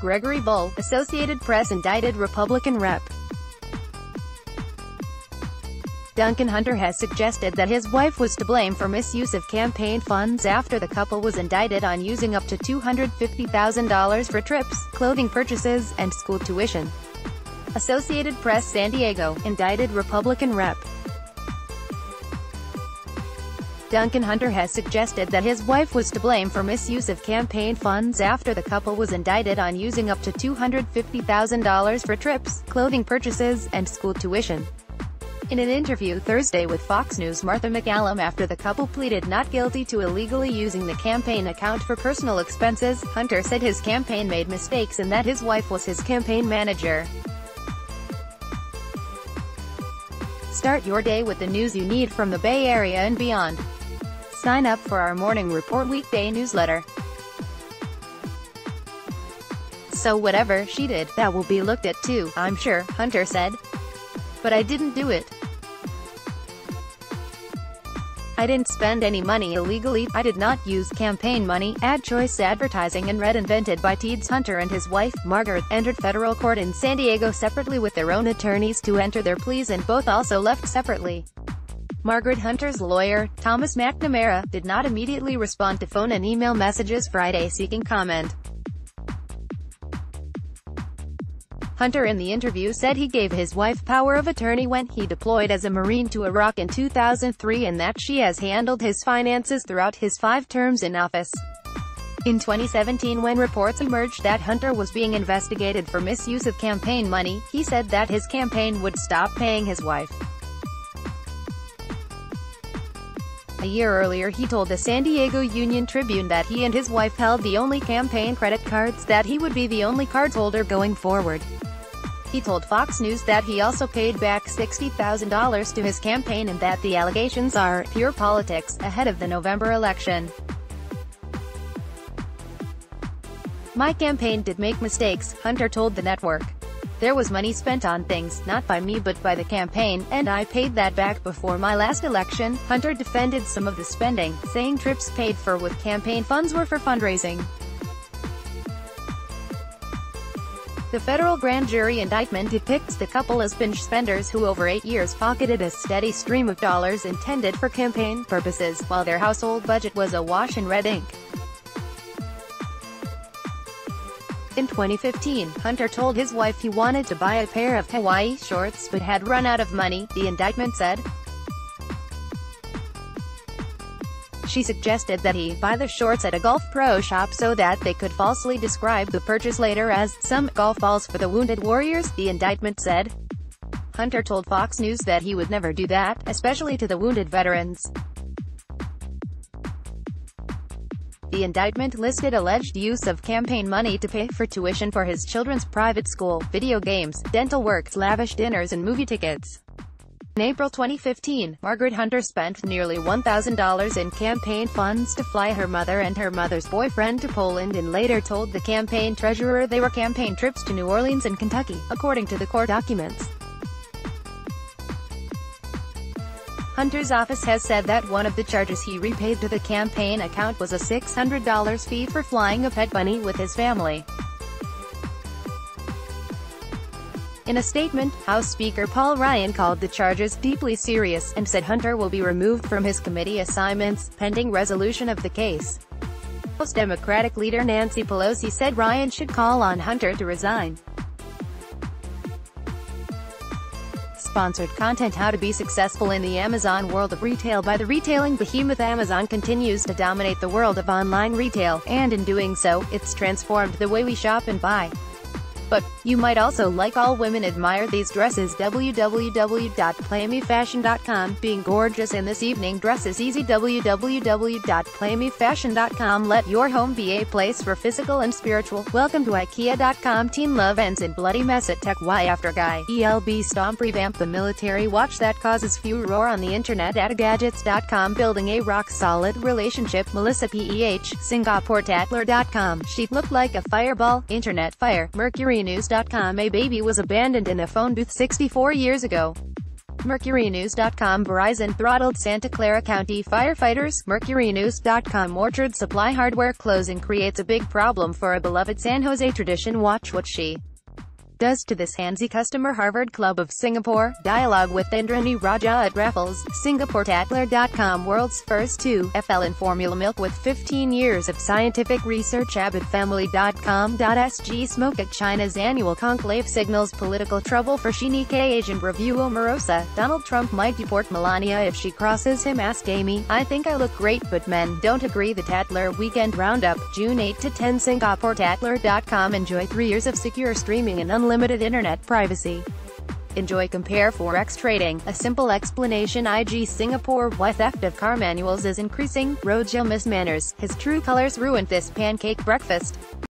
Gregory Bull, Associated Press indicted Republican rep. Duncan Hunter has suggested that his wife was to blame for misuse of campaign funds after the couple was indicted on using up to $250,000 for trips, clothing purchases, and school tuition. Associated Press San Diego, indicted Republican rep. Duncan Hunter has suggested that his wife was to blame for misuse of campaign funds after the couple was indicted on using up to $250,000 for trips, clothing purchases, and school tuition. In an interview Thursday with Fox News Martha MacCallum after the couple pleaded not guilty to illegally using the campaign account for personal expenses, Hunter said his campaign made mistakes and that his wife was his campaign manager. Start your day with the news you need from the Bay Area and beyond. Sign up for our Morning Report weekday newsletter. So whatever she did, that will be looked at too, I'm sure, Hunter said. But I didn't do it. I didn't spend any money illegally, I did not use campaign money, ad choice advertising and red invented by Teeds Hunter and his wife, Margaret, entered federal court in San Diego separately with their own attorneys to enter their pleas and both also left separately. Margaret Hunter's lawyer, Thomas McNamara, did not immediately respond to phone and email messages Friday seeking comment. Hunter in the interview said he gave his wife power of attorney when he deployed as a Marine to Iraq in 2003 and that she has handled his finances throughout his five terms in office. In 2017 when reports emerged that Hunter was being investigated for misuse of campaign money, he said that his campaign would stop paying his wife. A year earlier he told the San Diego Union Tribune that he and his wife held the only campaign credit cards, that he would be the only cardholder going forward. He told Fox News that he also paid back $60,000 to his campaign and that the allegations are pure politics ahead of the November election. My campaign did make mistakes, Hunter told the network. There was money spent on things, not by me but by the campaign, and I paid that back before my last election. Hunter defended some of the spending, saying trips paid for with campaign funds were for fundraising. The federal grand jury indictment depicts the couple as binge spenders who over eight years pocketed a steady stream of dollars intended for campaign purposes, while their household budget was awash in red ink. In 2015, Hunter told his wife he wanted to buy a pair of Hawaii shorts but had run out of money, the indictment said. She suggested that he buy the shorts at a golf pro shop so that they could falsely describe the purchase later as some golf balls for the wounded warriors, the indictment said. Hunter told Fox News that he would never do that, especially to the wounded veterans. The indictment listed alleged use of campaign money to pay for tuition for his children's private school, video games, dental work, lavish dinners and movie tickets. In April 2015, Margaret Hunter spent nearly $1,000 in campaign funds to fly her mother and her mother's boyfriend to Poland and later told the campaign treasurer they were campaign trips to New Orleans and Kentucky, according to the court documents. Hunter's office has said that one of the charges he repaid to the campaign account was a $600 fee for flying a pet bunny with his family. In a statement, House Speaker Paul Ryan called the charges deeply serious, and said Hunter will be removed from his committee assignments, pending resolution of the case. House Democratic leader Nancy Pelosi said Ryan should call on Hunter to resign. Sponsored content How to be successful in the Amazon world of retail by the retailing behemoth Amazon continues to dominate the world of online retail, and in doing so, it's transformed the way we shop and buy. But, you might also like all women admire these dresses. Www.playmefashion.com Being gorgeous in this evening dress is easy. Www.playmefashion.com Let your home be a place for physical and spiritual. Welcome to IKEA.com Teen love ends in bloody mess at Tech Y after guy. ELB stomp revamp the military watch that causes furor on the internet at gadgets.com Building a rock-solid relationship. Melissa PEH, Singapore Tatler.com She looked like a fireball, internet fire, Mercury News.com A baby was abandoned in a phone booth 64 years ago. MercuryNews.com Verizon throttled Santa Clara County firefighters. MercuryNews.com Orchard Supply Hardware closing creates a big problem for a beloved San Jose tradition. Watch what she does to this handsy customer Harvard Club of Singapore. Dialogue with Indranee Rajah at Raffles, SingaporeTatler.com World's first 2 FL in formula milk with 15 years of scientific research AbbottFamily.com.sg Smoke at China's annual conclave signals political trouble for Nikkei Asian review Omarosa. Donald Trump might deport Melania if she crosses him asked Amy. I think I look great but men don't agree the Tatler Weekend Roundup, June 8 to 10 SingaporeTatler.com Enjoy 3 years of secure streaming and unlimited unlimited internet privacy. Enjoy Compare Forex Trading, a simple explanation IG Singapore why theft of car manuals is increasing, Roadshow mismanners, his true colors ruined this pancake breakfast.